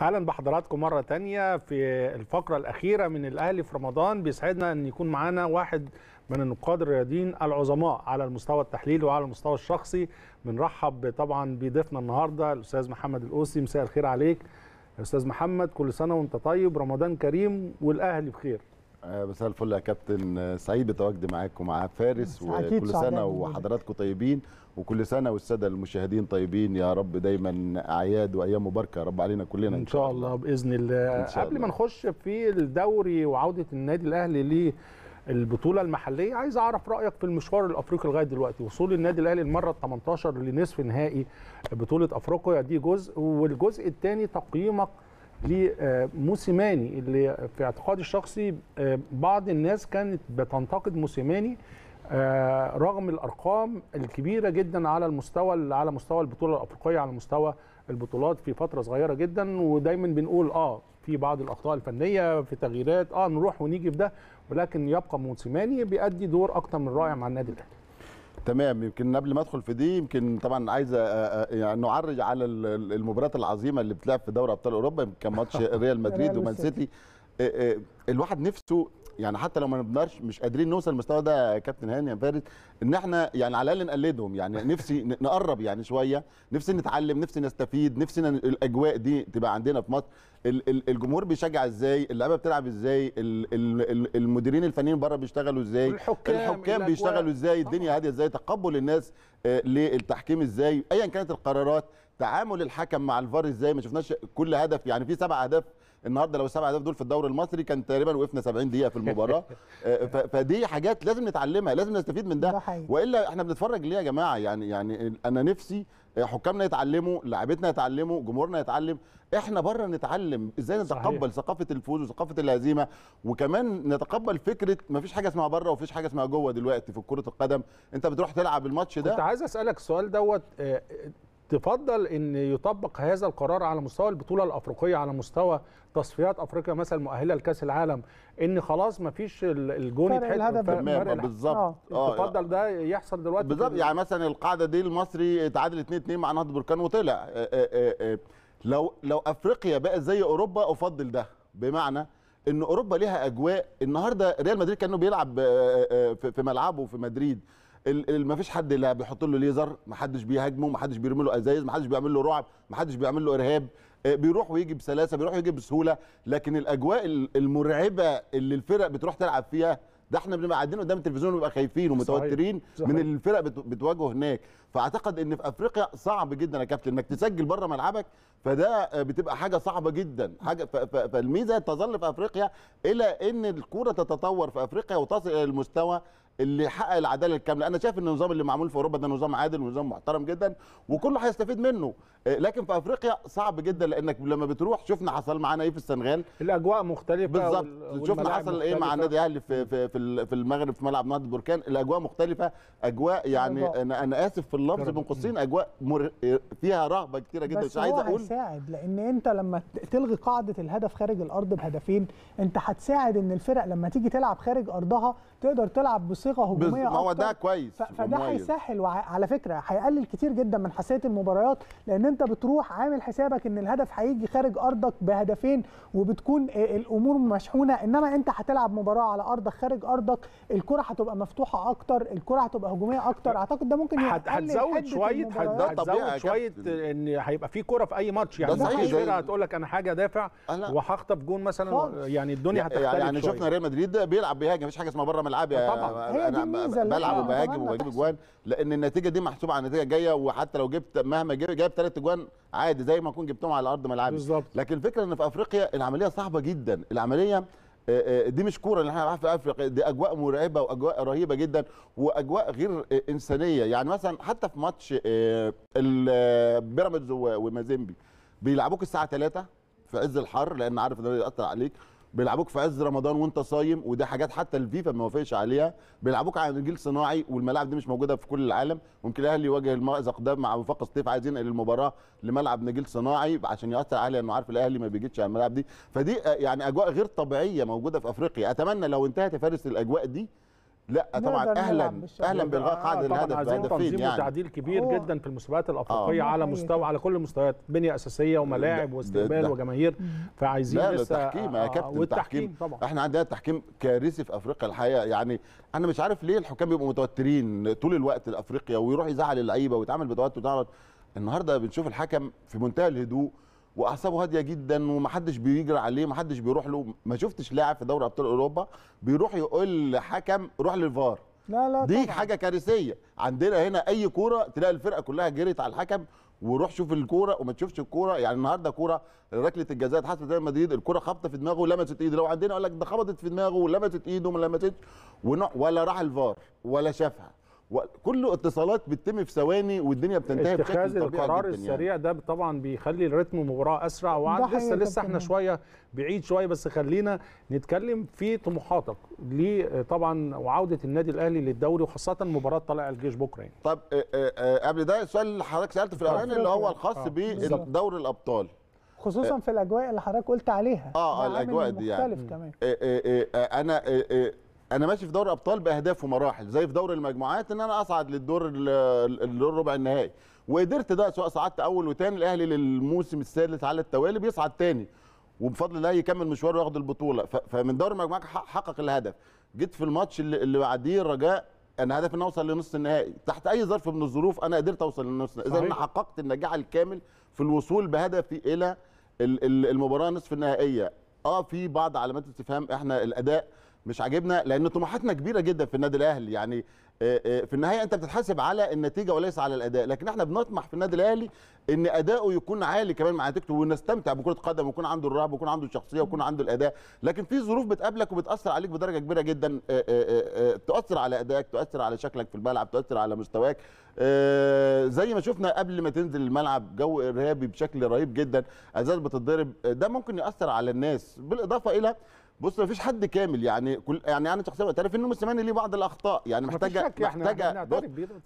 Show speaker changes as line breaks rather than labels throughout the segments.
أهلا بحضراتكم مرة تانية في الفقرة الأخيرة من الاهلي في رمضان. بيسعدنا أن يكون معانا واحد من النقاد الرياضيين العظماء على المستوى التحليلي وعلى المستوى الشخصي. بنرحب طبعا بضيفنا النهارده الأستاذ محمد القوسي مساء الخير عليك. أستاذ محمد كل سنة وأنت طيب. رمضان كريم والاهلي بخير.
مساء الفل يا كابتن. آه، سعيد بتواجدي معاكم مع فارس وكل
سنة.
وحضراتكم طيبين وكل سنة والسادة المشاهدين طيبين. يا رب دايما أعياد وأيام مباركة يا رب علينا كلنا
إن شاء الله. بإذن الله. قبل
الله.
ما نخش في الدوري وعودة النادي الأهلي للبطولة المحلية عايز أعرف رأيك في المشوار الأفريقي لغاية دلوقتي. وصول النادي الأهلي المرة ال 18 لنصف نهائي بطولة أفريقيا دي جزء والجزء الثاني تقييمك لموسيماني اللي في اعتقادي الشخصي آه، بعض الناس كانت بتنتقد موسيماني آه، رغم الأرقام الكبيرة جدا على المستوى على مستوى البطولة الأفريقية على مستوى البطولات في فترة صغيرة جدا ودايما بنقول آه في بعض الأخطاء الفنية في تغييرات آه نروح ونيجي في ده ولكن يبقى موسيماني بيأدي دور أكتر من رائع مع النادي الأهلي.
تمام يمكن قبل ما ادخل في دي يمكن طبعا عايز يعني نعرج على ال- ال- المباريات العظيمة اللي بتلعب في دوري أبطال أوروبا يمكن كان ماتش ريال مدريد ومان. سيتي الواحد نفسه يعني حتى لو ما نقدرش مش قادرين نوصل للمستوى ده يا كابتن هاني يا فارس إن إحنا يعني على الأقل نقلدهم. يعني نفسي نقرب يعني شوية. نفسي نتعلم نفسي نستفيد نفسنا الأجواء دي تبقى عندنا في مصر. ال- ال- الجمهور بيشجع إزاي؟ اللعيبة بتلعب إزاي؟ ال- ال- ال- المديرين الفنيين بره بيشتغلوا
إزاي؟
الحكام
الأجواء.
بيشتغلوا إزاي؟ الدنيا هادية إزاي؟ تقبل الناس آه، للتحكيم إزاي؟ ايا كانت القرارات. تعامل الحكم مع الفار إزاي؟ ما شفناش كل هدف. يعني في سبع أهداف النهارده لو السبع اهداف دول في الدوري المصري كان تقريبا وقفنا 70 دقيقة في المباراة. آه، فدي حاجات لازم نتعلمها لازم نستفيد من
ده.
ده
حقيقي.
وإلا إحنا بنتفرج ليه يا جماعة؟ يعني يعني أنا نفسي حكامنا يتعلموا لاعبتنا يتعلموا جمهورنا يتعلم. إحنا بره نتعلم. إزاي
صحيح.
نتقبل ثقافة الفوز وثقافة الهزيمة؟ وكمان نتقبل فكرة ما فيش حاجة اسمها بره ومفيش حاجة اسمها جوه دلوقتي في كرة القدم. أنت بتروح تلعب الماتش
كنت
ده
عايز أسألك السؤال دوت آه، تفضل إن يطبق هذا القرار على مستوى البطولة الأفريقية على مستوى تصفيات أفريقيا مثلا مؤهلة لكأس العالم إن خلاص ما فيش ال- الجون
الهدف.
بالظبط.
آه.
تفضل ده يحصل دلوقتي
بالظبط.
ال-
يعني مثلا القاعدة دي المصري اتعادل 2 2 مع نهضة بركان وطلع. آه، آه، آه، آه. لو لو أفريقيا بقت زي أوروبا أفضل ده. بمعنى إن أوروبا ليها أجواء. النهارده ريال مدريد كأنه بيلعب آه، في ملعبه في مدريد. ما فيش حد لا بيحط له ليزر ما حدش بيهاجمه ما حدش بيرمي له أزايز ما حدش بيعمل له رعب ما حدش بيعمل له إرهاب. آه، بيروح ويجي بسلاسة بيروح ويجي بسهولة. لكن الأجواء ال- المرعبة اللي الفرق بتروح تلعب فيها ده إحنا بنبقى قاعدين قدام التلفزيون ونبقى خايفين ومتوترين
صحيح.
من الفرق بت- بتواجهه هناك. فأعتقد إن في أفريقيا صعب جدا يا كابتن إنك تسجل بره ملعبك. فده آه، بتبقى حاجة صعبة جدا. حاجة فالميزة تظل في أفريقيا إلى إن الكورة تتطور في أفريقيا وتصل إلى المستوى اللي يحقق العدالة الكاملة. أنا شايف إن النظام اللي معمول في أوروبا ده نظام عادل ونظام محترم جدا وكله هيستفيد منه. آه، لكن في أفريقيا صعب جدا لأنك لما بتروح شفنا حصل معانا إيه في السنغال؟
الأجواء مختلفة
بالظبط. شفنا حصل إيه مع
مختلفة.
النادي الأهلي في في في ال- في المغرب في ملعب نهضه بركان الأجواء مختلفة. أجواء يعني. أنا أنا آسف في اللفظ. بين قوسين أجواء مر... فيها رهبة كتيرة جدا. مش عايز أقول
هيساعد لأن أنت لما تلغي قاعدة الهدف خارج الأرض بهدفين أنت هتساعد إن الفرق لما تيجي تلعب خارج أرضها تقدر تلعب
بصيغة
هجومية
ما هو
أكتر.
ده كويس
فده. هيسهل وعلى فكرة هيقلل كتير جدا من حساسية المباريات لأن أنت بتروح عامل حسابك إن الهدف هيجي خارج أرضك بهدفين وبتكون الأمور مشحونة إنما أنت هتلعب مباراة على أرضك خارج أرضك الكرة هتبقى مفتوحة أكتر الكرة هتبقى هجومية أكتر أعتقد ده ممكن
هتزود
شوية
هتزود
شوية.
إن هيبقى في كوره في أي ماتش يعني
ده
ما
صحيح.
فيش فرقة
زي-
هتقول لك أنا حاجة دافع. وهخطف جون مثلا
خالص.
يعني الدنيا هتختلف
يعني. شفنا ريال مدريد بيلعب بيهاجم مفيش حاجة اسمها بره ملعبي
آه
اللي
بلعب وبهاجم وبجيب. اجوان لأن النتيجة دي محسوبة على النتيجه جاية وحتى لو جبت مهما جايب جايب ثلاث اجوان عادي زي ما أكون جبتهم على أرض ملعبي.
بالظبط.
لكن الفكرة إن في أفريقيا العملية صعبة جدا. العملية آه، آه، دي مش كورة اللي إحنا بنلعبها في أفريقيا. دي أجواء مرعبة وأجواء رهيبة جدا وأجواء غير إنسانية. يعني مثلا حتى في ماتش بيراميدز ومازيمبي بيلعبوك الساعة 3 في عز الحر لأن عارف إن ده ياثر عليك. بيلعبوك في عز رمضان وانت صايم ودي حاجات حتى الفيفا ما وافقش عليها. بيلعبوك على جيل صناعي والملاعب دي مش موجودة في كل العالم. ممكن الأهلي يواجه المأزق ده مع وفاق سطيف عايز ينقل المباراه لملعب نجيل صناعي عشان يأثر عليه لأنه عارف الأهلي ما بيجيش على الملاعب دي. فدي آه، يعني أجواء غير طبيعية موجودة في أفريقيا. أتمنى لو انتهت فارس الأجواء دي لا طبعا أهلا
أهلا.
بالغاء
آه،
قاعدة
طبعا
الهدف
عايزين
بهدفين
تنظيم
يعني؟
وتعديل كبير جدا في المسابقات الأفريقية
ده
على. مستوى على كل المستويات بنية أساسية وملاعب واستقبال وجماهير. فعايزين
لا لا
لسه
تحكيم يا
آه،
كابتن
والتحكيم
تحكيم.
طبعا.
إحنا عندنا تحكيم كارثي في أفريقيا الحقيقة. يعني أنا مش عارف ليه الحكام بيبقوا متوترين طول الوقت لافريقيا ويروح يزعل اللعيبة ويتعامل بتوتر النهارده بنشوف الحكم في منتهى الهدوء وأعصابه هادية جدا ومحدش بيجري عليه محدش بيروح له. ما شفتش لاعب في دوري أبطال أوروبا بيروح يقول لحكم روح للفار.
لا لا
دي
طبعاً.
حاجة كارثية. عندنا هنا أي كورة تلاقي الفرقة كلها جريت على الحكم وروح شوف الكورة وما تشوفش الكورة. يعني النهارده كورة ركلة الجزاء اتحسبت ريال مدريد الكورة خبطه في دماغه ولمست إيده. لو عندنا أقول لك ده خبطت في دماغه ولمست إيده وما لمستش ولا راح الفار ولا شافها. كله اتصالات بتتم في ثواني والدنيا بتنتهي
اتخاذ
بشكل طبيعي
القرار
جدا يعني.
السريع ده طبعا بيخلي الريتم المباراه أسرع
حقيقي
لسه لسه. إحنا شوية بعيد شوية بس خلينا نتكلم في طموحاتك ليه طبعا وعودة النادي الأهلي للدوري وخاصة مباراة طلائع الجيش بكرة يعني
طب آه، آه، آه، قبل ده السؤال اللي حضرتك سألته في الاولاني اللي هو الخاص
آه،.
بدوري الأبطال
خصوصا في الأجواء اللي حضرتك قلت عليها
آه،
ده عامل
الأجواء دي يعني.
مختلف كمان
أنا أنا ماشي في دوري الابطال باهداف ومراحل زي في دوري المجموعات ان أنا اصعد للدور ال- ال- الدور ربع النهائي. وقدرت ده سواء صعدت اول وثاني الاهلي للموسم الثالث على التوالي بيصعد تاني. وبفضل الله يكمل مشواره وياخد البطولة. فمن دوري المجموعات حقق الهدف. جيت في الماتش اللي, اللي بعديه الرجاء أنا هدفي إن أوصل لنص النهائي. تحت أي ظرف من الظروف أنا قدرت أوصل للنص
إذا.
أنا حققت النجاح الكامل في الوصول بهدفي إلى ال- ال- المباراة نصف النهائية. آه في بعض علامات استفهام. إحنا الأداء مش عاجبنا لأن طموحاتنا كبيرة جدا في النادي الأهلي. يعني آه، آه، في النهاية أنت بتتحاسب على النتيجة وليس على الأداء. لكن إحنا بنطمح في النادي الأهلي إن أداؤه يكون عالي كمان مع نتيجته ونستمتع بكرة قدم ويكون عنده الرهبه ويكون عنده الشخصية ويكون عنده الأداء. لكن في ظروف بتقابلك وبتأثر عليك بدرجة كبيرة جدا آه، تؤثر على أدائك تؤثر على شكلك في الملعب تؤثر على مستواك. زي ما شفنا قبل ما تنزل الملعب جو إرهابي بشكل رهيب جدا أزاز بتتضرب. ده ممكن يأثر على الناس. بالإضافة إلى بص ما فيش حد كامل. يعني كل يعني أنا شخصيا معترف ان موسيماني ليه بعض الأخطاء. يعني
محتاجة محتاجة.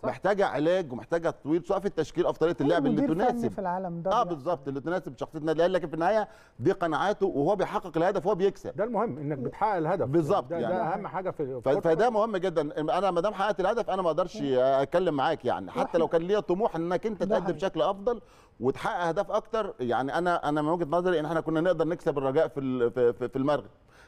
محتاجة علاج ومحتاجة تطوير سواء في التشكيل أو في طريقة اللعب اللي تناسب.
في العالم ده آه.
بالظبط اللي تناسب شخصية النادي الأهلي. لكن في النهاية دي قناعاته وهو بيحقق الهدف وهو بيكسب.
ده المهم إنك بتحقق الهدف.
بالظبط
ده,
يعني.
ده أهم حاجة في
فده مهم جدا. أنا ما دام حققت الهدف أنا ما أقدرش أتكلم معاك يعني. حتى لو كان ليا طموح إنك
أنت
تقدم. بشكل أفضل وتحقق أهداف أكتر يعني أنا أنا من وجهة نظري إن إحنا كنا نقدر نكسب الرجاء في في- المغرب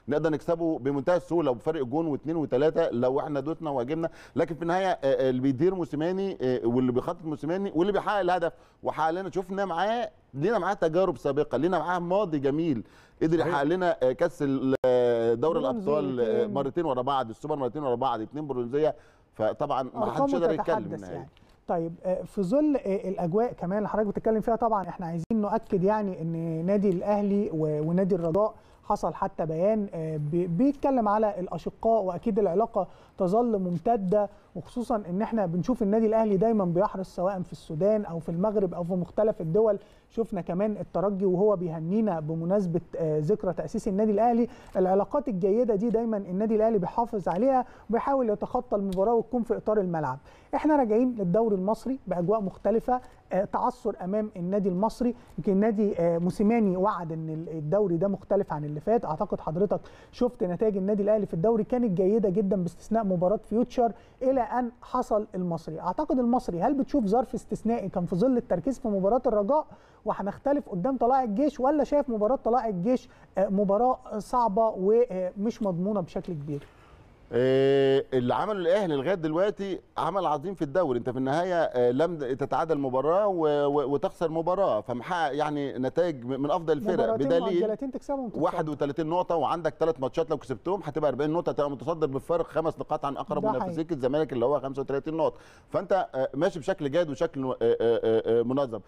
نقدر نكسبه بمنتهى السهولة وبفرق جون واثنين وثلاثه لو إحنا دوتنا وهاجمنا لكن في النهاية آه، آه، اللي بيدير موسيماني آه، واللي بيخطط موسيماني واللي بيحقق الهدف وحقق لنا شفنا معاه لينا معاه تجارب سابقة لينا معاه ماضي جميل قدر. يحقق لنا كأس دوري
الأبطال.
مرتين ورا بعض السوبر مرتين ورا بعض اثنين برونزية فطبعا ما حدش يقدر يتكلم.
يعني طيب آه، في ظل آه، الأجواء كمان اللي حضرتك بتتكلم فيها طبعا إحنا عايزين نؤكد يعني إن نادي الأهلي ونادي الرجاء حصل حتى بيان آه، بي- بيتكلم على الأشقاء وأكيد العلاقة تظل ممتدة وخصوصا إن إحنا بنشوف النادي الأهلي دايما بيحرص سواء في السودان أو في المغرب أو في مختلف الدول. شفنا كمان الترجي وهو بيهنينا بمناسبة آه، ذكرى تأسيس النادي الأهلي. العلاقات الجيدة دي دايما النادي الأهلي بيحافظ عليها وبيحاول يتخطى المباراة وتكون في إطار الملعب. إحنا راجعين للدوري المصري بأجواء مختلفة آه، تعثر أمام النادي المصري. يمكن نادي آه، موسيماني وعد إن ال- الدوري ده مختلف عن اللي فات. أعتقد حضرتك شفت نتائج النادي الأهلي في الدوري كانت جيدة جدا باستثناء مباراة فيوتشر إلى أن حصل المصري. أعتقد المصري هل بتشوف ظرف استثنائي كان في ظل التركيز في مباراة الرجاء وهنختلف قدام طلائع الجيش ولا شايف مباراة طلائع الجيش آه، مباراة صعبة ومش مضمونة بشكل كبير؟
اللي عمله الأهلي لغاية دلوقتي عمل عظيم في الدوري. أنت في النهاية آه، لم تتعادل مباراة وتخسر مباراة. فمحقق يعني نتائج من أفضل الفرق بدليل
تكسبهم تكسبهم.
31 نقطة وعندك ثلاث ماتشات لو كسبتهم هتبقى 40 نقطة. تبقى متصدر بفارق خمس نقاط عن أقرب
ده
منافسيك الزمالك اللي هو 35 نقطة. فأنت آه، ماشي بشكل جيد وشكل آه، آه، آه، آه، منظم.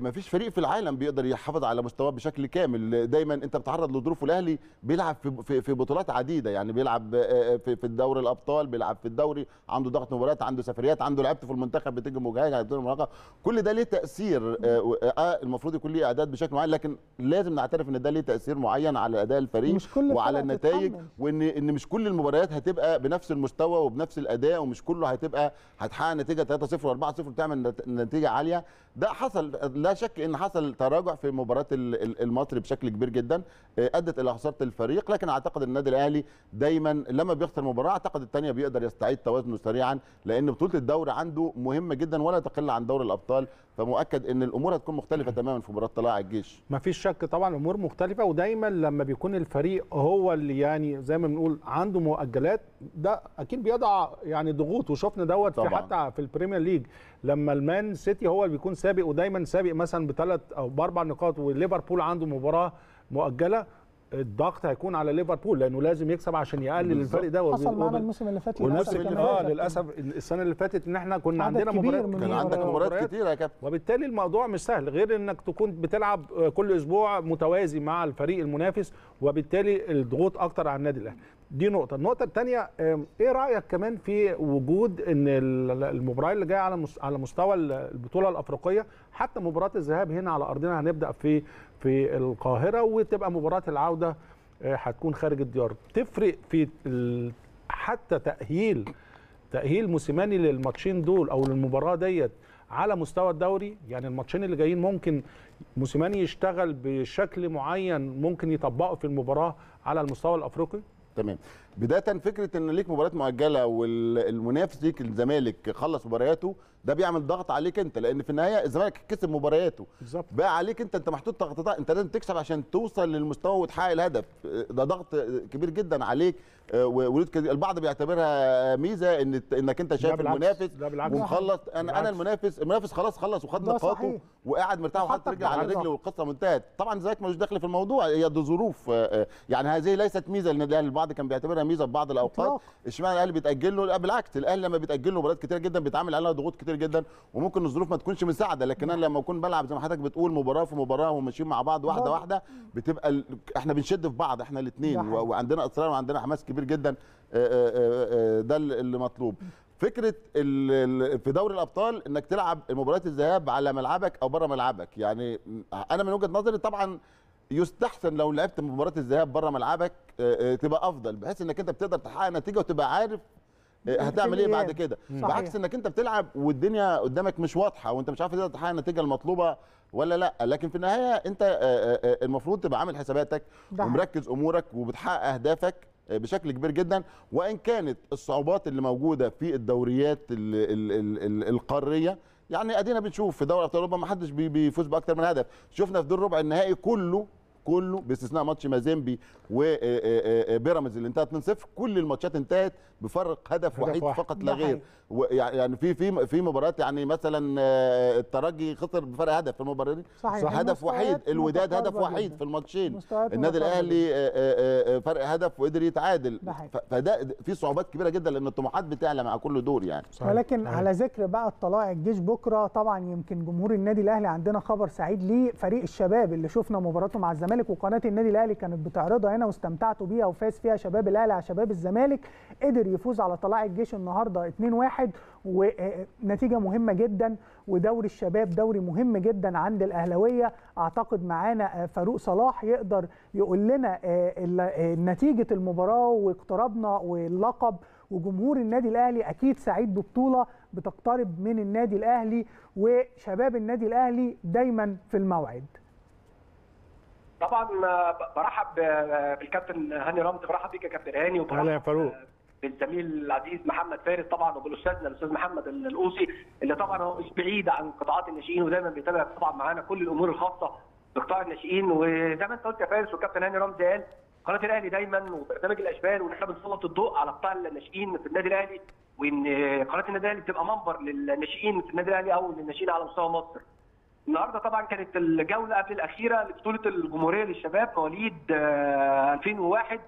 ما فيش فريق في العالم بيقدر يحافظ على مستواه بشكل كامل. دايما أنت بتعرض لظروف الأهلي بيلعب في في, بطولات عديدة يعني بيلعب آه، في في الدوري الأبطال بيلعب في الدوري عنده ضغط مباريات عنده سفريات عنده لعبته في المنتخب بتيجي مجهز على المراقبه كل ده ليه تأثير؟ آه، و- آه المفروض يكون ليه إعداد بشكل معين لكن لازم نعترف إن ده ليه تأثير معين على أداء الفريق
مش كل
وعلى النتائج. وإن إن مش كل المباريات هتبقى بنفس المستوى وبنفس الأداء ومش كله هتبقى هتحقق نتيجة 3-0 و4-0 وتعمل نت- نتيجة عالية. ده حصل لا شك إن حصل تراجع في مباراة ال- ال- المصري بشكل كبير جدا آه، أدت إلى خسارة الفريق لكن أعتقد النادي الأهلي دايما لما بيخسر مباراة أعتقد الثانية بيقدر يستعيد توازنه سريعا لأن بطولة الدوري عنده مهمه جدا ولا تقل عن دوري الأبطال فمؤكد إن الأمور هتكون مختلفة تماما في مباراة طلائع الجيش.
ما فيش شك طبعا امور مختلفة ودايما لما بيكون الفريق هو اللي يعني زي ما بنقول عنده مؤجلات ده أكيد بيضع يعني ضغوط وشفنا دوت في. حتى في البريمير ليج. لما المان سيتي هو اللي بيكون سابق ودايما سابق مثلا بثلاث أو بأربع نقاط وليفربول عنده مباراة مؤجلة الضغط هيكون على ليفربول لأنه لازم يكسب عشان يقلل. الفرق ده
حصل معانا الموسم اللي فات كمان.
آه للأسف السنة اللي فاتت إن إحنا كنا عندنا مباريات
كان
مباريات.
عندك مباريات كتيره يا كابتن
وبالتالي الموضوع مش سهل غير إنك تكون بتلعب كل أسبوع متوازي مع الفريق المنافس وبالتالي الضغوط أكتر على النادي الأهلي دي نقطة. النقطة الثانية إيه رأيك كمان في وجود إن ال- المباراة اللي جاية على على مستوى ال- البطولة الأفريقية حتى مباراة الذهاب هنا على أرضنا هنبدأ في في القاهرة وتبقى مباراة العودة آه، هتكون خارج الديار. تفرق في حتى تأهيل تأهيل موسيماني للماتشين دول أو للمباراة ديت على مستوى الدوري؟ يعني الماتشين اللي جايين ممكن موسيماني يشتغل بشكل معين ممكن يطبقه في المباراة على المستوى الأفريقي؟
تمام بداية فكرة إن ليك مباراة مؤجلة والمنافس ليك الزمالك خلص مبارياته ده بيعمل ضغط عليك أنت لأن في النهاية الزمالك كسب مبارياته
بالظبط
بقى عليك أنت أنت محطوط ضغط أنت لازم تكسب عشان توصل للمستوى وتحقق الهدف ده ضغط كبير جدا عليك آه، كد- البعض بيعتبرها ميزة إن إنك أنت شايف المنافس. ومخلص أنا
أنا.
المنافس المنافس خلاص خلص وخد نقاطه. وقاعد مرتاح
وحطك
رجل على
بالظبط.
رجل والقصة منتهت طبعا الزمالك ملوش دخل في الموضوع هي دي ظروف آه، آه، يعني هذه ليست ميزة للنادي الأهلي البعض كان بيعتبرها ميزه في بعض
الأوقات.
اشمعنى الأهلي بيتأجل له لا بالعكس الأهلي لما بيتأجل له مباريات كتير جدا بيتعامل عليها ضغوط كتير جدا وممكن الظروف ما تكونش مساعدة لكن أنا لما أكون بلعب زي ما حضرتك بتقول مباراة في مباراة وماشيين مع بعض
واحدة.
واحدة بتبقى ال... إحنا بنشد في بعض إحنا الاثنين. وعندنا إصرار وعندنا حماس كبير جدا آه، آه، آه، ده اللي مطلوب فكرة في دوري الأبطال إنك تلعب مباريات الذهاب على ملعبك أو بره ملعبك يعني أنا من وجهة نظري طبعا يستحسن لو لعبت مباراة الذهاب بره ملعبك آه، آه، تبقى أفضل بحيث إنك أنت بتقدر تحقق نتيجة وتبقى عارف آه، هتعمل إيه بعد. كده. بعكس إنك أنت بتلعب والدنيا قدامك مش واضحة وأنت مش عارف تقدر تحقق النتيجة المطلوبة ولا لأ لكن في النهاية أنت المفروض تبقى عامل حساباتك ومركز أمورك وبتحقق أهدافك بشكل كبير جدا وإن كانت الصعوبات اللي موجودة في الدوريات ال ال ال ال القارية يعني أدينا بنشوف في دوري أبطال أوروبا ما حدش بي- بيفوز بأكتر من هدف شفنا في دور ربع النهائي كله كله باستثناء ماتش مازيمبي وبيراميدز اللي انتهت 2-0 كل الماتشات انتهت بفرق هدف,
هدف
وحيد
واحد.
فقط لا غير. يعني في في في مباريات يعني مثلا آه، الترجي خسر بفرق هدف في المباراه دي
صحيح.
هدف وحيد الوداد هدف وحيد. في الماتشين النادي الأهلي آه، آه، فرق هدف وقدر يتعادل فده في صعوبات كبيرة جدا لأن الطموحات بتعلى مع كل دور يعني
صحيح.
ولكن
صحيح.
على ذكر بقى الطلائع الجيش بكرة طبعا يمكن جمهور النادي الأهلي عندنا خبر سعيد ليه فريق الشباب اللي شفنا مباراته مع الزمالك وقناة النادي الأهلي كانت بتعرضها هنا واستمتعتوا بيها وفاز فيها شباب الأهلي على شباب الزمالك قدر يفوز على طلائع الجيش النهارده 2-1 ونتيجه مهمة جدا ودوري الشباب دوري مهم جدا عند الأهلاوية. أعتقد معانا آه، فاروق صلاح يقدر يقول لنا آه، آه، نتيجة المباراة واقترابنا واللقب وجمهور النادي الأهلي. أكيد سعيد ببطوله بتقترب من النادي الأهلي وشباب النادي الأهلي دايما في الموعد.
طبعا آه، برحب بالكابتن هاني رمزي. برحب بيك يا كابتن هاني
أهلا يا
وبرحب
فاروق.
بالزميل العزيز محمد فارس طبعا وبالاستاذنا الأستاذ محمد القوسي اللي طبعا هو مش بعيد عن قطاعات الناشئين ودايما بيتابع طبعا معانا كل الأمور الخاصة بقطاع الناشئين وزي ما أنت قلت يا فارس والكابتن هاني رمزي قال قناة الأهلي دايما وبرنامج الأشبال وإن إحنا بنسلط الضوء على قطاع الناشئين في النادي الأهلي وإن قناة النادي الأهلي بتبقى منبر للناشئين في النادي الأهلي أو للناشئين على مستوى مصر. النهارده طبعا كانت الجولة قبل الأخيرة لبطولة الجمهورية للشباب مواليد آه، 2001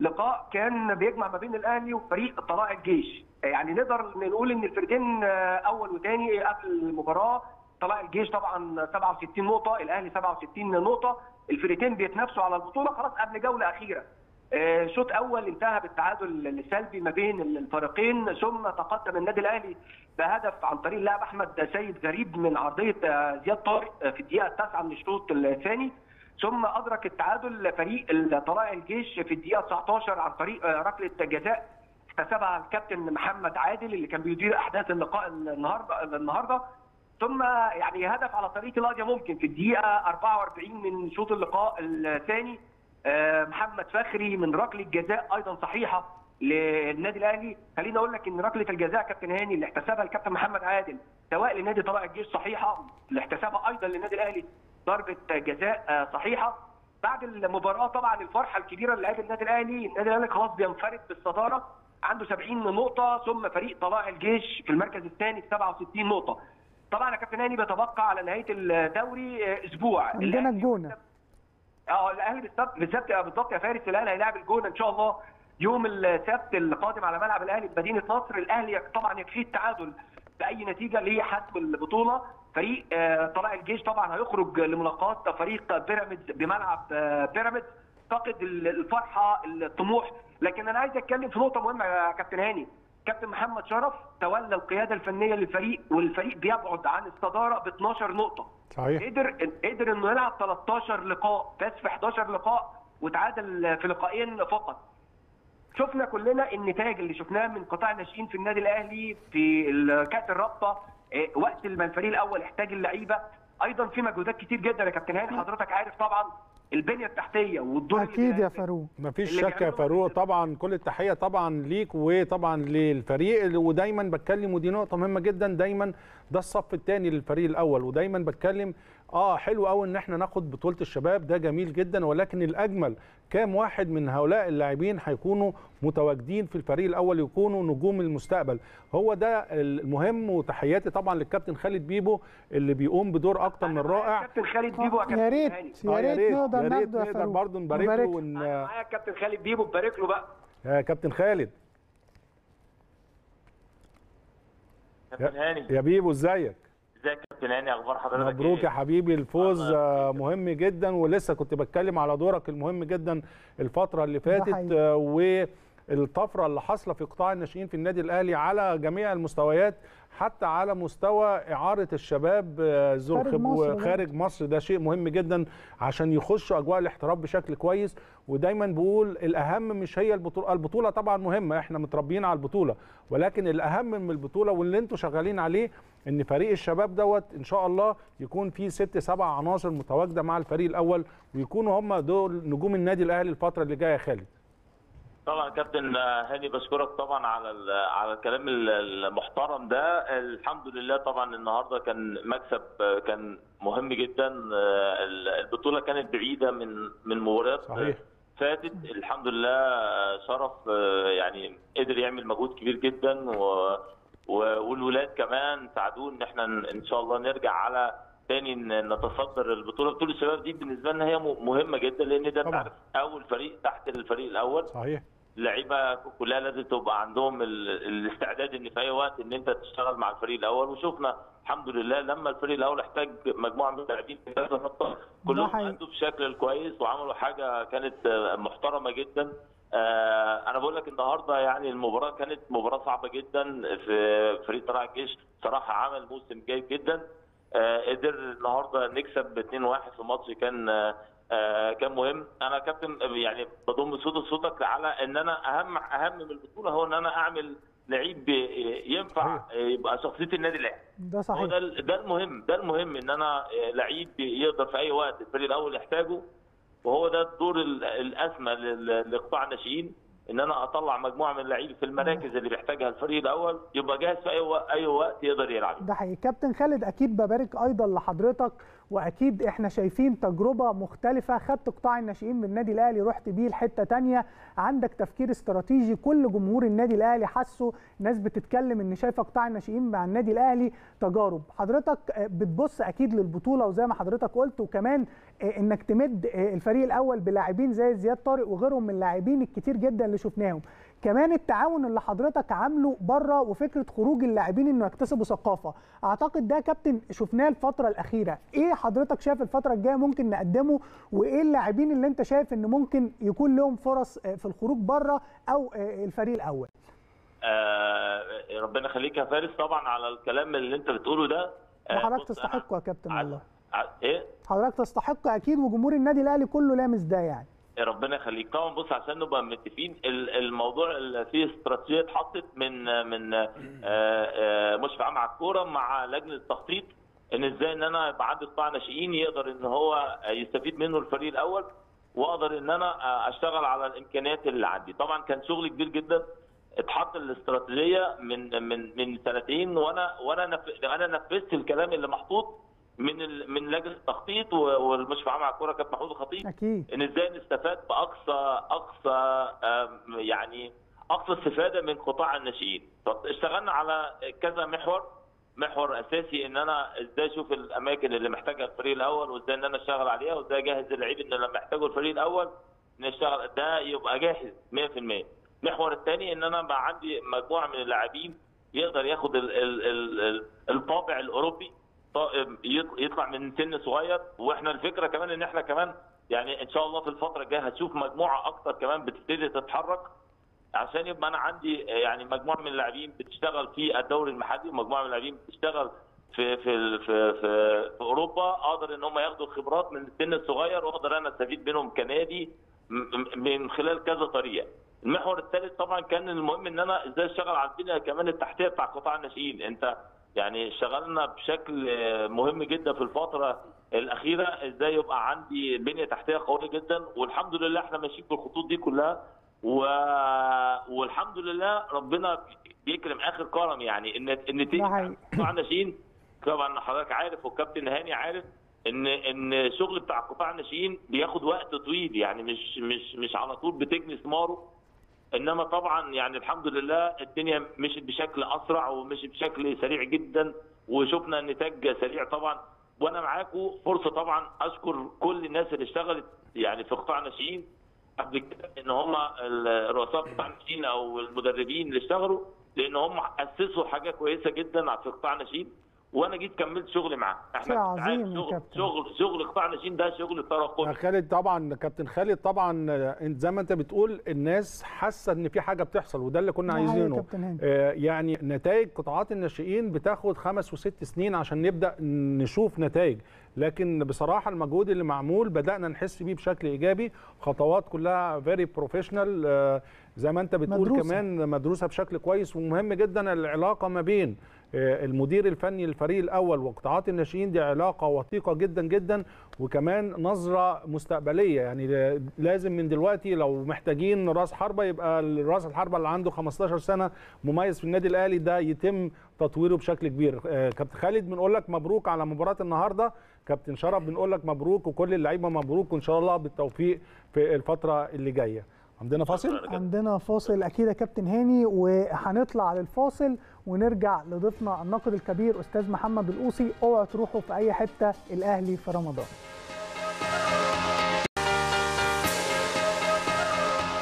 لقاء كان بيجمع ما بين الأهلي وفريق طلائع الجيش. يعني نقدر نقول إن الفريقين آه، أول وثاني قبل المباراة طلائع الجيش طبعا 67 نقطة الأهلي 67 نقطة. الفريقين بيتنافسوا على البطولة خلاص قبل جولة أخيرة. آه، شوط أول انتهى بالتعادل السلبي ما بين الفريقين ثم تقدم النادي الأهلي بهدف عن طريق اللاعب أحمد سيد غريب من عرضية آه، زياد طارق في الدقيقة التاسعة من الشوط الثاني. ثم أدرك التعادل فريق طلائع الجيش في الدقيقة 19 عن طريق ركلة جزاء احتسبها الكابتن محمد عادل اللي كان بيدير أحداث اللقاء النهارده النهارده. ثم يعني هدف على طريق القضية ممكن في الدقيقة 44 من شوط اللقاء الثاني. آه، محمد فخري من ركلة جزاء أيضا صحيحة للنادي الأهلي. خليني أقول لك إن ركلة الجزاء كابتن هاني اللي احتسبها الكابتن محمد عادل سواء لنادي طلائع الجيش صحيحة اللي احتسبها أيضا للنادي الأهلي ضربة جزاء آه، صحيحة. بعد المباراة طبعا الفرحة الكبيرة اللي لعب النادي الأهلي النادي الأهلي خلاص بينفرد بالصدارة. عنده 70 نقطة ثم فريق طلائع الجيش في المركز الثاني ب 67 نقطة. طبعا يا كابتن هاني بيتبقى على نهاية الدوري آه، أسبوع.
عندنا الجونه
آه الأهلي بالظبط بالظبط يا فارس الأهلي هيلاعب الجونة إن شاء الله يوم السبت القادم على ملعب الأهلي بمدينه نصر. الأهلي طبعا يكفيه التعادل بأي نتيجة لحسم البطولة. فريق آه، طلائع الجيش طبعا هيخرج لملاقاة فريق بيراميدز بملعب آه، بيراميدز. فقد الفرحة الطموح. لكن أنا عايز أتكلم في نقطة مهمة يا كابتن هاني. كابتن محمد شرف تولى القيادة الفنية للفريق والفريق بيبعد عن الصدارة ب 12 نقطة.
صحيح.
قدر قدر إنه يلعب 13 لقاء فاز في 11 لقاء وتعادل في لقاءين فقط. شفنا كلنا النتائج اللي شفناها من قطاع الناشئين في النادي الأهلي في كأس الرابطة. وقت ما الفريق الأول احتاج اللعيبة. أيضا في مجهودات كتير جدا يا كابتن هاني. حضرتك عارف طبعا البنية التحتية والدور
أكيد يا فاروق.
مفيش شك يا فاروق. طبعا كل التحية طبعا ليك وطبعا للفريق اللي- ودايما بتكلم ودي نقطة مهمة جدا دايما ده الصف الثاني للفريق الأول ودايما بتكلم آه حلو قوي إن إحنا ناخد بطولة الشباب ده جميل جدا ولكن الأجمل كام واحد من هؤلاء اللاعبين هيكونوا متواجدين في الفريق الأول يكونوا نجوم المستقبل. هو ده المهم وتحياتي طبعا للكابتن خالد بيبو اللي بيقوم بدور أكتر من رائع.
كابتن خالد بيبو يا
يا
كابتن
ريت. يا
آه،
ريت نقدر
يا ريت نقدر
فاروق.
برضه نبارك له
نبارك.
ون...
معايا الكابتن خالد بيبو ببارك له بقى.
يا كابتن خالد.
كابتن هاني.
يا بيبو إزيك؟
ازيك يا كابتن هاني أخبار حضرتك
مبروك
إيه؟
يا حبيبي الفوز آه، مهم جدا ولسه كنت بتكلم على دورك المهم جدا الفترة اللي فاتت. آه، والطفرة اللي حاصلة في قطاع الناشئين في النادي الأهلي على جميع المستويات حتى على مستوى إعارة الشباب آه، ذو
خارج
الخب-
مصر ده.
خارج مصر. ده شيء مهم جدا عشان يخشوا أجواء الاحتراف بشكل كويس. ودايما بقول الأهم مش هي البطوله البطولة طبعا مهمة إحنا متربيين على البطولة. ولكن الأهم من البطولة واللي أنتوا شغالين عليه إن فريق الشباب دوت إن شاء الله يكون فيه ست سبع عناصر متواجدة مع الفريق الأول ويكونوا هم دول نجوم النادي الأهلي الفترة اللي جاية يا خالد.
طبعا كابتن هاني بشكرك طبعا على على الكلام ال- المحترم ده. الحمد لله طبعا النهارده كان مكسب كان مهم جدا. ال- البطولة كانت بعيدة من من مباريات
صحيح.
فاتت. الحمد لله شرف يعني قدر يعمل مجهود كبير جدا. و والولاد كمان ساعدوه إن إحنا إن شاء الله نرجع على تاني نتصدر البطولة. بطولة الشباب دي بالنسبة لنا هي مهمة جدا لأن ده أول فريق تحت الفريق الأول.
صحيح.
اللعيبه كلها لازم تبقى عندهم ال- الاستعداد إن في أي وقت إن أنت تشتغل مع الفريق الأول. وشفنا الحمد لله لما الفريق الأول احتاج مجموعة من اللاعبين في كذا نقطة كلهم. ادوا بشكل كويس وعملوا حاجة كانت محترمة جدا. آه، أنا بقول لك النهارده يعني المباراة كانت مباراة صعبة جدا في فريق طلائع الجيش. صراحة عمل موسم جيد جدا. آه، قدر النهارده نكسب 2-1 في ماتش كان آه، كان مهم. أنا كابتن يعني بضم صوت صوتك على إن أنا اهم أهم من البطولة هو إن أنا أعمل لعيب ينفع يبقى شخصية النادي الأهلي.
ده صحيح.
ده ده المهم. ده المهم إن أنا لعيب يقدر في أي وقت الفريق الأول يحتاجه. وهو ده الدور ال- الاسمى لقطاع الناشئين. إن أنا أطلع مجموعة من اللعيبة في المراكز اللي بيحتاجها الفريق الأول. يبقى جاهز في أي وقت أي وقت يقدر يلعب.
ده حقيقي. كابتن خالد أكيد ببارك أيضا لحضرتك. واكيد إحنا شايفين تجربة مختلفة. خدت قطاع الناشئين من النادي الأهلي رحت بيه لحتة تانية. عندك تفكير استراتيجي كل جمهور النادي الأهلي حسه ناس بتتكلم إن شايفة قطاع الناشئين مع النادي الأهلي تجارب. حضرتك آه، بتبص أكيد للبطولة وزي ما حضرتك قلت وكمان آه، إنك تمد آه، الفريق الأول بلاعبين زي زياد طارق وغيرهم من اللاعبين الكتير جدا اللي شفناهم. كمان التعاون اللي حضرتك عامله بره وفكرة خروج اللاعبين إنه يكتسبوا ثقافة. أعتقد ده كابتن شفناه الفترة الأخيرة. إيه حضرتك شايف الفترة الجاية ممكن نقدمه؟ وإيه اللاعبين اللي أنت شايف إن ممكن يكون لهم فرص آه، في الخروج بره أو آه، الفريق الأول؟
آه ربنا يخليك يا فارس. طبعا على الكلام اللي أنت بتقوله ده آه، أنا
تستحقه يا كابتن والله.
إيه؟
حضرتك تستحق أكيد وجمهور النادي الأهلي كله لامس ده يعني.
ربنا يخليك طبعا بص عشان نبقى متفقين ال- الموضوع اللي فيه استراتيجية اتحطت من من آه، آه، مشرف عام على الكورة مع لجنة التخطيط إن إزاي إن أنا يبقى عندي قطاع ناشئين يقدر إن هو يستفيد منه الفريق الأول وأقدر إن أنا أشتغل على الإمكانيات اللي عندي طبعا كان شغل كبير جدا اتحط الاستراتيجية من من من سنتين وأنا وأنا. أنا نفذت الكلام اللي محطوط من ال... من لجنة التخطيط والمشرف العام على الكورة كابتن محمود الخطيب.
أكيد.
إن إزاي نستفاد باقصى اقصى يعني أقصى استفادة من قطاع الناشئين. اشتغلنا على كذا محور. محور أساسي إن أنا إزاي أشوف الأماكن اللي محتاجها الفريق الأول وإزاي إن أنا أشتغل عليها وإزاي أجهز اللعيب إن لما يحتاجه الفريق الأول نشتغل ده يبقى جاهز 100% المحور الثاني إن أنا بقى عندي مجموعة من اللاعبين يقدر ياخد ال ال ال ال الطابع الأوروبي. يطلع من سن صغير. وإحنا الفكرة كمان ان إحنا كمان يعني ان شاء الله في الفترة الجاية هتشوف مجموعة أكتر كمان بتبتدي تتحرك. عشان يبقى أنا عندي يعني مجموعة من اللاعبين بتشتغل في الدوري المحلي ومجموعه من اللاعبين بتشتغل في في في في, في أوروبا. أقدر إن هم ياخدوا الخبرات من السن الصغير وأقدر أنا أستفيد منهم كنادي من خلال كذا طريقة. المحور الثالث طبعا كان المهم إن أنا إزاي أشتغل على البنية كمان التحتية بتاع قطاع الناشئين. أنت يعني اشتغلنا بشكل مهم جدا في الفترة الأخيرة إزاي يبقى عندي بنية تحتية قوية جدا. والحمد لله إحنا ماشيين في الخطوط دي كلها. و... والحمد لله ربنا بيكرم آخر كرم يعني.
إن حقيقي.
قطاع الناشئين طبعا حضرتك عارف والكابتن هاني عارف ان إن الشغل بتاع قطاع الناشئين بياخد وقت طويل يعني. مش مش مش على طول بتجني ثماره إنما طبعا يعني الحمد لله الدنيا مشت بشكل أسرع ومشت بشكل سريع جدا وشفنا نتاج سريع طبعا. وأنا معاكم فرصه طبعا أشكر كل الناس اللي اشتغلت يعني في قطاع الناشئين. قبل إن هم رؤساء قطاع الناشئين أو المدربين اللي اشتغلوا لأن هم أسسوا حاجة كويسة جدا في قطاع الناشئين. وأنا جيت كملت شغلي معاه
شيء عظيم
شغل
كابتن.
شغل شغل قطاع الناشئين ده شغل تراكمي
خالد طبعا كابتن خالد طبعا آه، انت زي ما انت بتقول الناس حاسة إن في حاجة بتحصل وده اللي كنا عايزينه. آه، يعني نتائج قطاعات الناشئين بتاخد خمس وست سنين عشان نبدأ نشوف نتائج لكن بصراحة المجهود اللي معمول بدأنا نحس بيه بشكل إيجابي خطوات كلها very professional زي ما انت بتقول
مدروسة.
كمان مدروسة بشكل كويس ومهم جدا العلاقة ما بين آه، المدير الفني للفريق الأول وقطاعات الناشئين دي علاقة وثيقة جدا جدا وكمان نظرة مستقبلية. يعني لازم من دلوقتي لو محتاجين راس حربة يبقى راس الحربة اللي عنده 15 سنة مميز في النادي الأهلي ده يتم تطويره بشكل كبير. آه، كابتن خالد بنقول لك مبروك على مباراة النهارده. كابتن شرف بنقول لك مبروك وكل اللعيبة مبروك وإن شاء الله بالتوفيق في الفترة اللي جاية. عندنا فاصل؟
عندنا فاصل. أكيد يا كابتن هاني وهنطلع للفاصل ونرجع لضيفنا الناقد الكبير أستاذ محمد القوسي اوعوا تروحوا في أي حتة الأهلي في رمضان.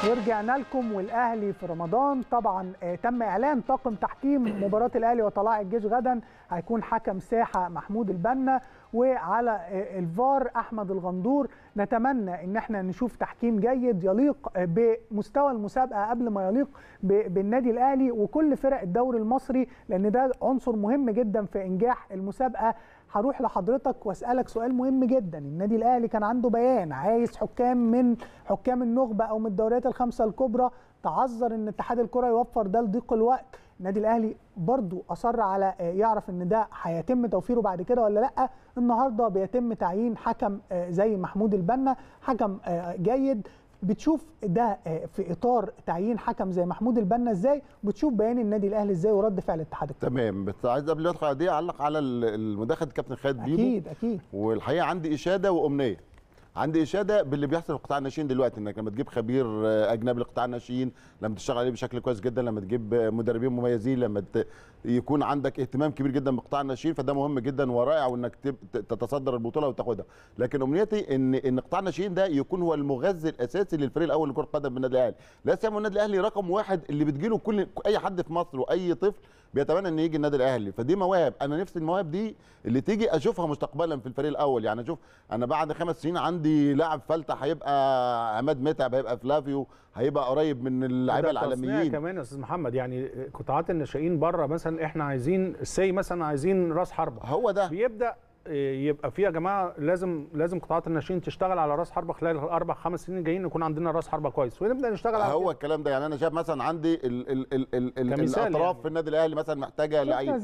ورجعنا لكم والأهلي في رمضان. طبعا آه، تم إعلان طاقم تحكيم مباراة الأهلي وطلائع الجيش غدا. هيكون حكم ساحة محمود البنا. وعلى الفار أحمد الغندور. نتمنى إن إحنا نشوف تحكيم جيد يليق بمستوى المسابقة قبل ما يليق بالنادي الأهلي وكل فرق الدوري المصري لأن ده عنصر مهم جدا في إنجاح المسابقة. هروح لحضرتك وأسألك سؤال مهم جدا. النادي الأهلي كان عنده بيان عايز حكام من حكام النخبة أو من الدوريات الخمسة الكبرى. تعذر إن اتحاد الكرة يوفر ده لضيق الوقت. النادي الأهلي برضو أصر على آه، يعرف إن ده هيتم توفيره بعد كده ولا لأ؟ النهارده بيتم تعيين حكم آه، زي محمود البنا حكم آه، جيد. بتشوف ده في إطار تعيين حكم زي محمود البنا إزاي؟ بتشوف بيان النادي الأهلي إزاي ورد فعل اتحاد
تمام. بس عايز قبل ما ادخل على دي اعلق على ال- المداخله الكابتن خالد بيبو.
أكيد أكيد.
والحقيقة عندي إشادة وأمنية. عندي إشادة باللي بيحصل في قطاع الناشئين دلوقتي إنك لما تجيب خبير آه، أجنبي لقطاع الناشئين لما تشتغل عليه بشكل كويس جدا لما تجيب مدربين مميزين لما يكون عندك اهتمام كبير جدا بقطاع الناشئين فده مهم جدا ورائع وإنك تتصدر البطولة وتاخدها. لكن أمنيتي إن إن قطاع الناشئين ده يكون هو المغذي الأساسي للفريق الأول لكرة القدم بالنادي الأهلي. لا سيما النادي الأهلي رقم واحد اللي بتجيله كل أي حد في مصر وأي طفل بيتمنى ان يجي النادي الأهلي. فدي مواهب. أنا نفسي المواهب دي اللي تيجي أشوفها مستقبلا في الفريق الأول. يعني أشوف أنا بعد خمس سنين عندي لاعب فلته هيبقى عماد متعب هيبقى فلافيو هيبقى قريب من
اللعيبة
العالميين.
كمان يا أستاذ محمد يعني قطاعات الناشئين بره مثلا إحنا عايزين سي مثلا عايزين راس حربة.
هو ده.
بيبدأ يبقى في يا جماعة لازم لازم قطاعات الناشئين تشتغل على راس حربة خلال الأربع خمس سنين الجايين يكون عندنا راس حربة كويس ونبدأ نشتغل على
هو. الكلام ده يعني أنا شايف مثلا عندي ال ال ال ال ال
كمثال
الأطراف
يعني.
في النادي الأهلي مثلا
محتاجة
لعيب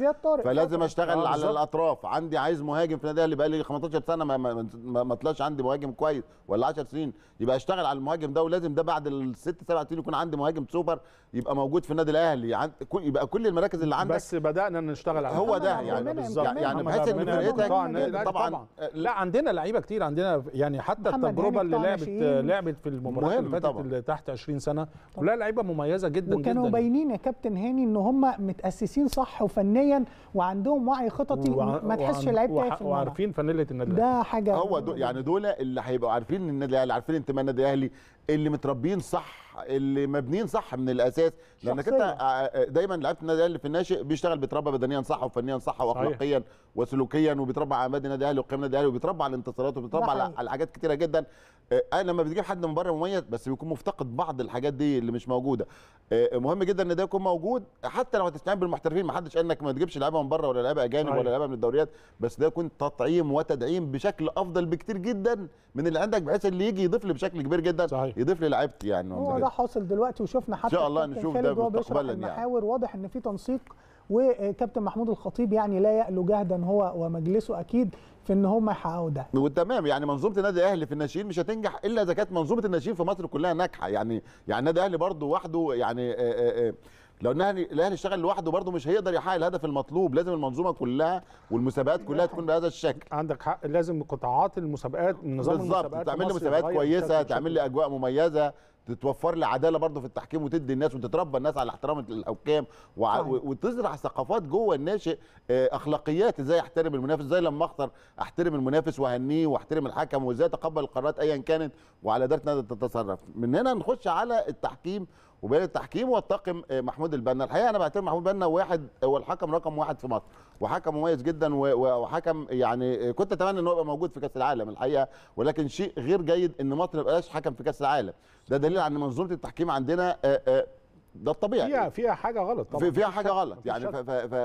فلازم. أشتغل
آه،
على. الأطراف عندي عايز مهاجم في النادي الأهلي بقى لي 15 سنة ما ما, ما, ما طلعش عندي مهاجم كويس ولا 10 سنين يبقى أشتغل على المهاجم ده ولازم ده بعد الست سبع سنين يكون عندي مهاجم سوبر يبقى موجود في النادي الأهلي يبقى كل المراكز اللي عندك
بس بدأنا نشتغل على
هو. ده يعني
المنعم
بالظبط. يعني بحيث
إن
فرقتك
النادي الأهلي
طبعا
لا عندنا لعيبة كتير عندنا يعني حتى
التجربة
اللي لعبت. لعبت في المباريات اللي فاتت
طبعا.
اللي تحت 20 سنة كلها لعيبة مميزة جدا
وكانوا
جدا
باينين يا كابتن هاني إن هم متأسسين صح وفنيا وعندهم وعي خططي
وع-
ما تحسش لعيب
وع-
تايه في الملعب
وعارفين فانيلة النادي الأهلي.
ده حاجة
هو دول يعني دول اللي هيبقوا عارفين إن النادي الأهلي عارفين انتماء النادي الأهلي اللي متربيين صح اللي مبنيين صح من الأساس لأنك أنت
شخصية.
آه، دايما لعيبه النادي الأهلي في الناشئ بيشتغل بيتربى بدنيا صح وفنيا صح واخلاقيا وسلوكيا وبيتربى على مبادئ النادي الأهلي وقيم النادي الأهلي وبيتربى على الانتصارات وبيتربى على حاجات كتيرة جدا آه، أنا لما بتجيب حد من بره مميز بس بيكون مفتقد بعض الحاجات دي اللي مش موجودة آه، مهم جدا إن ده يكون موجود حتى لو هتستعين بالمحترفين ما حدش قال إنك ما تجيبش لعيبة من بره ولا لعيبة
أجانب.
ولا لعيبة من الدوريات بس ده يكون تطعيم وتدعيم بشكل أفضل بكتير جدا من اللي عندك بحيث اللي يجي يضيف لي بشكل كبير جدا
صحيح.
يضيف لي لعيبتي يعني
ده حاصل دلوقتي وشفنا حتى
إن شاء الله نشوف ده مستقبلاً يعني.
المحاور. واضح إن في تنسيق وكابتن محمود الخطيب يعني لا يألو جهدا هو ومجلسه أكيد في إن هم يحققوا ده.
وتمام يعني منظومة النادي الأهلي في الناشئين مش هتنجح إلا إذا كانت منظومة الناشئين في مصر كلها ناجحة. يعني يعني النادي الأهلي برضه وحده يعني آه، آه، آه، لو النهلي الأهلي اشتغل لوحده برضه مش هيقدر يحقق الهدف المطلوب. لازم المنظومة كلها والمسابقات كلها تكون بهذا الشكل.
عندك حق. لازم قطاعات المسابقات نظام
بالظبط.
المسابقات
تعمل
في
لي مسابقات
كويسة
تعمل لي أجواء مميزة. تتوفر لي عدالة برضه في التحكيم وتدي الناس وتتربى الناس على احترام الحكام وع-
صحيح.
وتزرع ثقافات جوه الناشئ آه، أخلاقيات إزاي أحترم المنافس؟ إزاي لما اخسر أحترم المنافس وأهنيه وأحترم الحكم وإزاي أتقبل القرارات ايا كانت وعلى اداره نادي تتصرف من هنا نخش على التحكيم وبين التحكيم والطاقم آه، محمود البنا. الحقيقة أنا بعتبر محمود البنا واحد هو الحكم رقم واحد في مصر. وحكم مميز جدا وحكم يعني كنت أتمنى انه يبقى موجود في كأس العالم الحقيقة ولكن شيء غير جيد إن مصر ما حكم في كأس العالم. ده دليل على إن منظومة التحكيم عندنا آه، آه، ده الطبيعي.
فيها فيها حاجة غلط طبعا.
في فيها
حاجة
غلط. يعني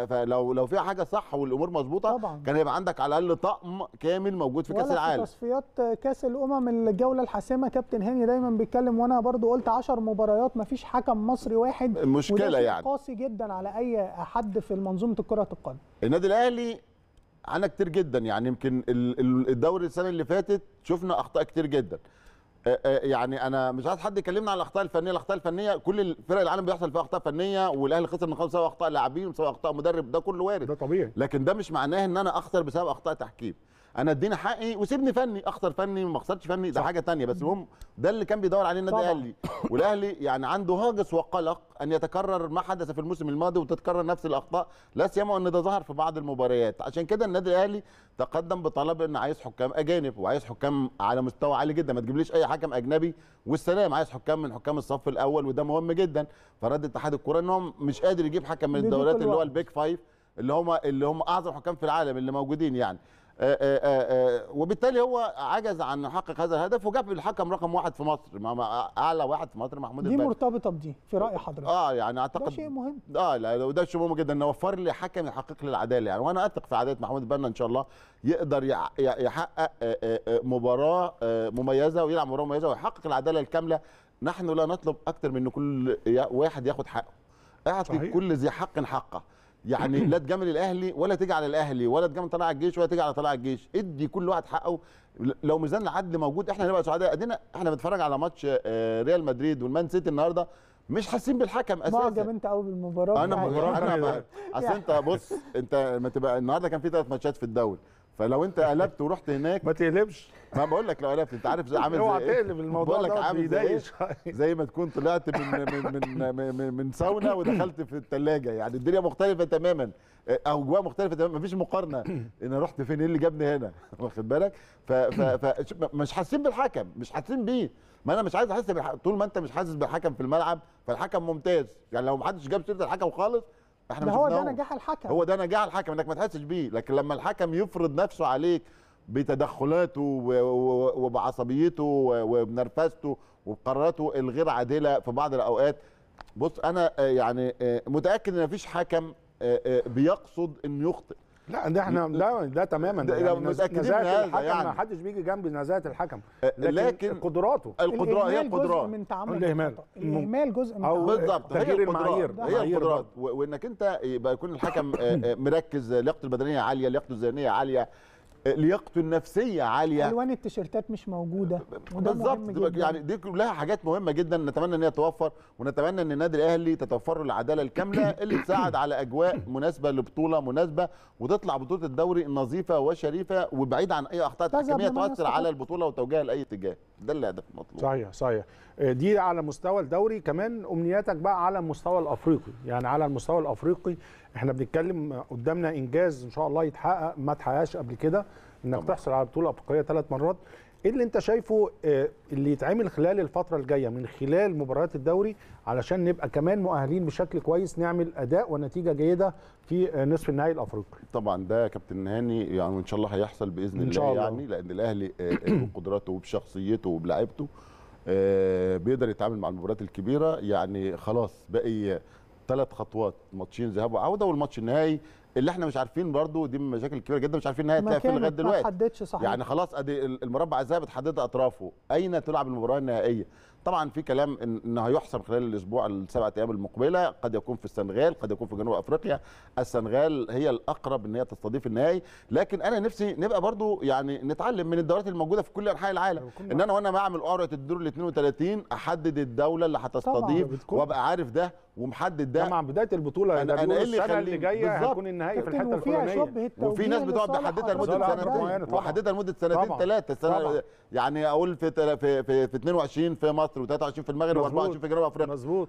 فلو لو فيها حاجة صح والأمور مظبوطة
طبعا.
كان هيبقى عندك على الأقل طقم كامل موجود في
كأس
العالم
في تصفيات كأس الأمم الجولة الحاسمة كابتن هاني دايما بيتكلم وأنا برضو قلت 10 مباريات ما فيش حكم مصري واحد. شيء
يعني.
قاسي جدا على أي حد في منظومة كرة القدم.
النادي الأهلي عنا كتير جدا. يعني يمكن ال- ال- الدوري السنة اللي فاتت شفنا أخطاء كتير جدا. يعني أنا مش عايز حد يكلمنا على الأخطاء الفنية الأخطاء الفنية كل فرق العالم بيحصل فيها أخطاء فنية والأهلي خسر نقاط بسبب أخطاء لاعبين وبسبب أخطاء مدرب ده كله وارد.
ده طبيعي.
لكن ده مش معناه إن أنا أخسر بسبب أخطاء تحكيم. أنا اديني حقي وسيبني فني اخسر فني ما اخسرش فني ده. حاجة تانية. بس المهم ده اللي كان بيدور عليه النادي. الأهلي. والأهلي يعني عنده هاجس وقلق أن يتكرر ما حدث في الموسم الماضي وتتكرر نفس الأخطاء. لا سيما أن ده ظهر في بعض المباريات. عشان كده النادي الأهلي تقدم بطلب إن عايز حكام أجانب وعايز حكام على مستوى عالي جدا. ما تجيبليش أي حكم أجنبي. والسلام عايز حكام من حكام الصف الأول وده مهم جدا. فرد اتحاد الكورة إن هو مش قادر يجيب حكم من الدوريات اللي هو.
ال
big five اللي هم اللي هم أعظم حكام في العالم اللي موجودين يعني. وبالتالي هو عجز عن يحقق هذا الهدف وجاب الحكم رقم واحد في مصر ما- ما- أعلى واحد في مصر محمود
دي مرتبطة بدي في رأي حضرتك.
آه يعني
ده
أعتقد
شيء مهم.
آه لا وده شيء مهم جدا إنه وفر لي حكم يحقق لي العدالة يعني. وأنا أثق في عدالة محمود البنا إن شاء الله يقدر يحقق آه، آه، آه، مباراة آه، مميزة ويلعب مباراة مميزة ويحقق العدالة الكاملة. نحن لا نطلب أكثر من إن كل واحد ياخد حقه.
أعطي.
كل ذي حق حقه. يعني لا تجامل الأهلي ولا تيجي على الأهلي ولا تجامل طلائع الجيش ولا تيجي على طلائع الجيش. ادي كل واحد حقه. لو ميزان العدل موجود إحنا هنبقى سعداء. أدينا إحنا بنتفرج على ماتش آه، ريال مدريد والمان سيتي النهارده. مش حاسين بالحكم أساسا.
معجب أنت قوي بالمباراة.
أنا
بتاعت-
مباراة
أنا أصل أنت بص أنت ما تبقى النهارده كان في ثلاث ماتشات في الدوري. فلو انت قلبت ورحت هناك
ما تقلبش.
ما بقول لك لو قلبت انت عارف زي عامل زي
اوعى
إيه؟
تقلب الموضوع
بقول لك عامل زي
إيه.
زي ما تكون طلعت من من من من, من, ساونا ودخلت في الثلاجه يعني الدنيا مختلفة تماما. أو جواها مختلفة تماما. مفيش مقارنة. أنا رحت فين؟ إيه اللي جابني هنا؟ واخد بالك؟ ف ف ف مش حاسين بالحكم. مش حاسين بيه. ما أنا مش عايز أحس بالحكم طول ما أنت مش حاسس بالحكم في الملعب فالحكم ممتاز. يعني لو ما حدش جاب سيرة الحكم خالص إحنا
هو ده. نجاح الحكم.
هو ده نجاح الحكم انك ما تحسش بيه. لكن لما الحكم يفرض نفسه عليك بتدخلاته وبعصبيته وبنرفزته وبقراراته الغير عادلة في بعض الأوقات بص أنا آه، يعني آه، متأكد إن مفيش حكم آه، بيقصد إنه يخطئ.
لا ده إحنا ده ده تماما.
ده-
يعني نزاهه
هذا
الحكم
يعني.
ما حدش بيجي جنب نزاهه الحكم.
آه،
لكن,
لكن
قدراته.
القدرات هي القدرات
من تعامل
الإهمال.
الخطأ. الإهمال جزء من
بالظبط هي
تغيير المعايير.
هي القدرات وإنك أنت يبقى يكون الحكم آه، آه، مركز لياقته البدنية عالية لياقته الذهنية عالية. لياقته النفسية عالية.
ألوان التيشيرتات مش موجودة وده
بالظبط. يعني دي كلها حاجات مهمة جدا. نتمنى إن هي توفر ونتمنى إن النادي الأهلي تتوفر له العدالة الكاملة اللي تساعد على أجواء مناسبة لبطولة مناسبة وتطلع بطولة الدوري نظيفة وشريفة وبعيد عن
أي
أخطاء
تحكيمية
تؤثر. على البطولة وتوجيهها لأي اتجاه. ده الهدف المطلوب
صحيح صحيح. دي على مستوى الدوري. كمان أمنياتك بقى على المستوى الأفريقي. يعني على المستوى الأفريقي إحنا بنتكلم قدامنا إنجاز إن شاء الله يتحقق. ما اتحققش قبل كده
إنك.
تحصل على بطولة أفريقية ثلاث مرات. إيه اللي أنت شايفه آه، اللي يتعمل خلال الفترة الجاية من خلال مباريات الدوري علشان نبقى كمان مؤهلين بشكل كويس نعمل أداء ونتيجة جيدة في آه، نصف النهائي الأفريقي؟
طبعا ده يا كابتن هاني يعني وان شاء الله هيحصل بإذن
إن
الله,
شاء الله.
يعني لأن الأهلي آه، بقدراته وبشخصيته وبلعبته آه، بيقدر يتعامل مع المباريات الكبيرة. يعني خلاص باقي ثلاث خطوات ماتشين ذهاب وعودة والماتش النهائي. اللي إحنا مش عارفين برضو دي من المشاكل الكبيره جدا مش عارفين النهائي هتلاقي فين
لغاية ما
دلوقتي.
صحيح.
يعني خلاص أدي المربع الذهبي اتحددت أطرافه. أين تلعب المباراة النهائية؟ طبعا في كلام إن- انه هيحسم خلال الأسبوع السبعة أيام المقبلة قد يكون في السنغال قد يكون في جنوب أفريقيا. السنغال هي الأقرب إن هي تستضيف النهائي. لكن أنا نفسي نبقى برضو يعني نتعلم من الدورات الموجودة في كل أنحاء العالم. إن أنا وأنا بعمل قرعه الدور ال 32 أحدد الدولة اللي هتستضيف وأبقى عارف ده ومحدد
ده. مع بداية البطولة
أنا-
ده
أنا إيه اللي
السنة اللي
جاية.
هيكون النهائي في الحتة
الفلانية.
وفي ناس بتقعد
أفراد
لمدة.
سنتين. وحددها لمدة سنتين. ثلاثة يعني أقول في تل- في في, في 22 في مصر و23 في المغرب
مظبوط.
و24 في جنوب أفريقيا
مظبوط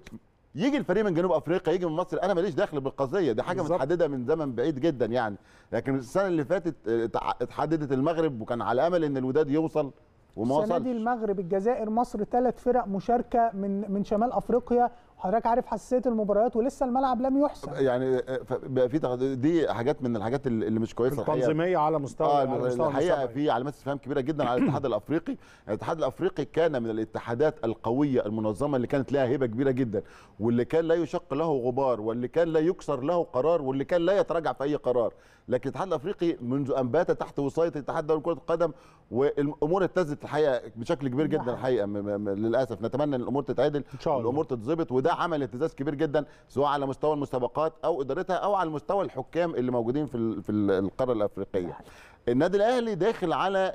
يجي الفريق من جنوب أفريقيا يجي من مصر أنا ماليش دخل بالقضية دي
حاجة.
متحددة من زمن بعيد جدا يعني لكن السنة اللي فاتت اتع- اتحددت المغرب وكان على أمل إن الوداد يوصل وما
السنة دي
وصلش
المغرب الجزائر مصر ثلاث فرق مشاركة من من شمال أفريقيا وحضرتك عارف حساسية المباريات ولسه الملعب لم يحسم
يعني بقى في دي حاجات من الحاجات اللي مش كويسة.
التنظيمية على مستوى
آه
على مستوى الحقيقة.
في علامات استفهام كبيرة جدا على الاتحاد الأفريقي الاتحاد الأفريقي كان من الاتحادات القوية المنظمة اللي كانت لها هيبة كبيرة جدا واللي كان لا يشق له غبار واللي كان لا يكسر له قرار واللي كان لا يتراجع في أي قرار لكن الاتحاد الأفريقي منذ أن بات تحت وصاية الاتحاد الدولي لكره القدم والأمور اتزت الحقيقة بشكل كبير جدا الحقيقة م- م- م- للأسف. نتمنى إن الأمور تتعدل
إن شاء الله.
والامور تتظبط وده عمل اهتزاز كبير جدا سواء على مستوى المسابقات أو إدارتها أو على مستوى الحكام اللي موجودين في في ال- القارة الأفريقية. النادي الأهلي داخل على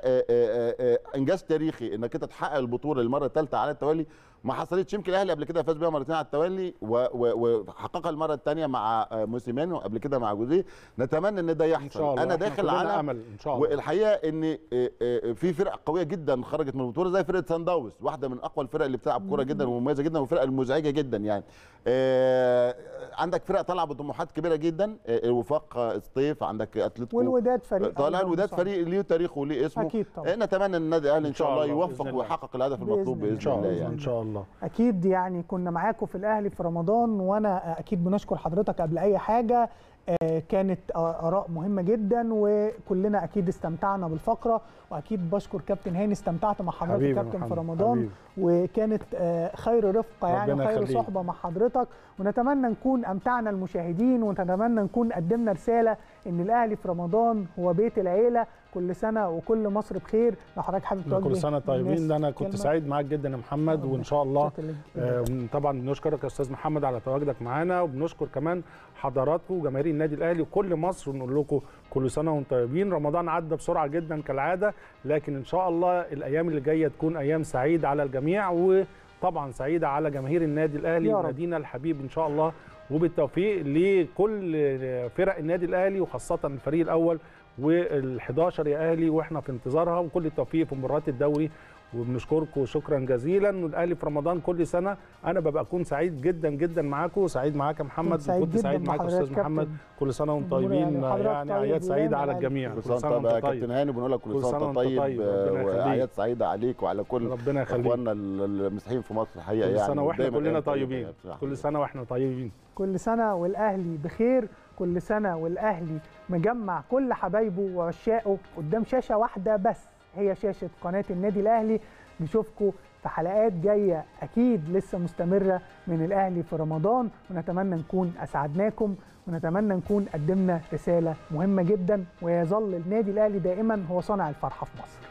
إنجاز تاريخي إنك أنت تحقق البطولة للمرة الثالثة على التوالي ما حصلتش. يمكن الأهلي قبل كده فاز بيها مرتين على التوالي وحققها المرة الثانية مع موسيماني وقبل كده مع جوزيه. نتمنى إن ده يحصل.
شاء الله. أنا
داخل على
أمل إن شاء الله.
والحقيقة إن آه، آه، في فرق قوية جدا خرجت من البطولة زي فرقة سان داونز واحدة من أقوى الفرق اللي بتلعب كورة جدا ومميزة جدا والفرقه المزعجة جدا يعني. آه، عندك فرق طالعة بطموحات كبيرة جدا الوفاق سطيف عندك أتلتيكو.
والوداد فريق
طالع الوداد. فريق ليه تاريخه وليه اسمه.
أكيد طبعاً.
نتمنى إن النادي الأهلي إن شاء الله يوفق. ويحقق الهدف المطلوب.
بإذن
الله.
الله
يعني.
إن شاء الله.
أكيد يعني كنا معاكم في الأهلي في رمضان وأنا أكيد بنشكر حضرتك قبل أي حاجة. آه، كانت آراء مهمة جدا وكلنا أكيد استمتعنا بالفقرة. وأكيد بشكر كابتن هاني استمتعت مع حضرتك كابتن في
محمد،
رمضان.
حبيبي.
وكانت خير رفقة يعني وخير
يخليك.
صحبة مع حضرتك. ونتمنى نكون أمتعنا المشاهدين ونتمنى نكون قدمنا رسالة إن الأهلي في رمضان هو بيت العيلة كل سنة وكل مصر بخير لو حضرتك حابب توجه
كل سنة طيبين ده أنا كنت
كلمة.
سعيد معاك جدا يا محمد وإن شاء الله. آه، طبعا بنشكرك يا أستاذ محمد على تواجدك معانا وبنشكر كمان حضراتكم وجماهير النادي الأهلي وكل مصر ونقول لكم كل سنة وأنتم طيبين رمضان عدى بسرعة جدا كالعادة لكن إن شاء الله الأيام اللي جاية تكون أيام سعيدة على الجميع وطبعا سعيدة على جماهير النادي
الأهلي.
ونادينا الحبيب إن شاء الله وبالتوفيق لكل فرق النادي الأهلي وخاصة الفريق الأول وال11 يا أهلي وإحنا في انتظارها. وكل التوفيق في مباريات الدوري. وبنشكركم شكرا جزيلا. والأهلي في رمضان كل سنة أنا ببقى أكون سعيد جدا جدا معاكم سعيد معاك يا محمد.
سعيد
سعيد
مع
معاك أستاذ محمد. كل سنة
وأنتم
طيبين.
يعني
يعني
طيب
اعياد سعيده على الجميع.
كل سنة وأنت يا كابتن هاني بنقول لك كل سنة وأنت طيب. آه،
يخليك.
واعياد سعيدة عليك وعلى كل
ربنا يخليك.
إخواننا المسيحيين في مصر الحقيقة
كل
يعني.
سنة
وإحنا
كلنا طيبين. كل سنة وإحنا طيبين.
كل سنة والأهلي بخير كل سنة والأهلي مجمع كل حبايبه وعشاقه قدام شاشة واحدة بس هي شاشة قناة النادي الأهلي. نشوفكم في حلقات جاية أكيد لسه مستمرة من الأهلي في رمضان. ونتمنى نكون أسعدناكم ونتمنى نكون قدمنا رسالة مهمة جدا ويظل النادي الأهلي دائما هو صانع الفرحة في مصر.